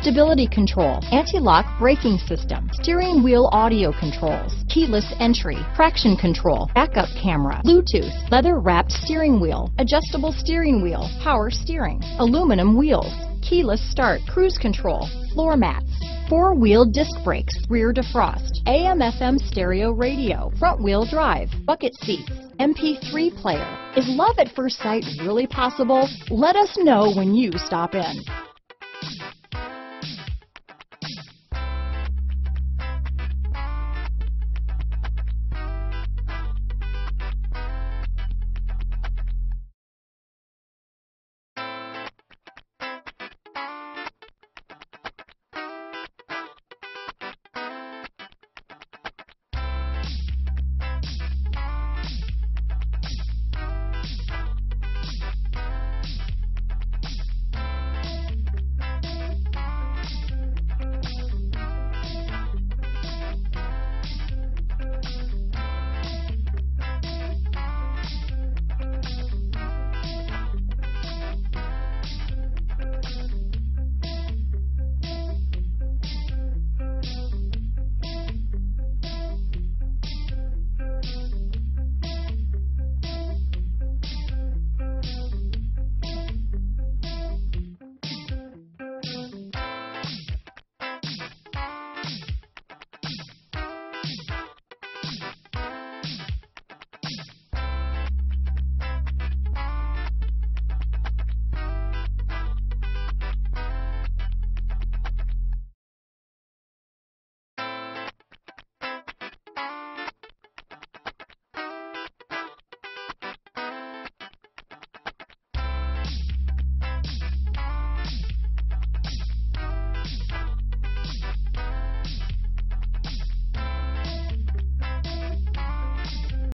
stability control, anti-lock braking system, steering wheel audio controls, keyless entry, traction control, backup camera, Bluetooth, leather wrapped steering wheel, adjustable steering wheel, power steering, aluminum wheels, keyless start, cruise control, floor mats, four-wheel disc brakes, rear defrost, AM FM stereo radio, front wheel drive, bucket seats, MP3 player. Is love at first sight really possible? Let us know when you stop in.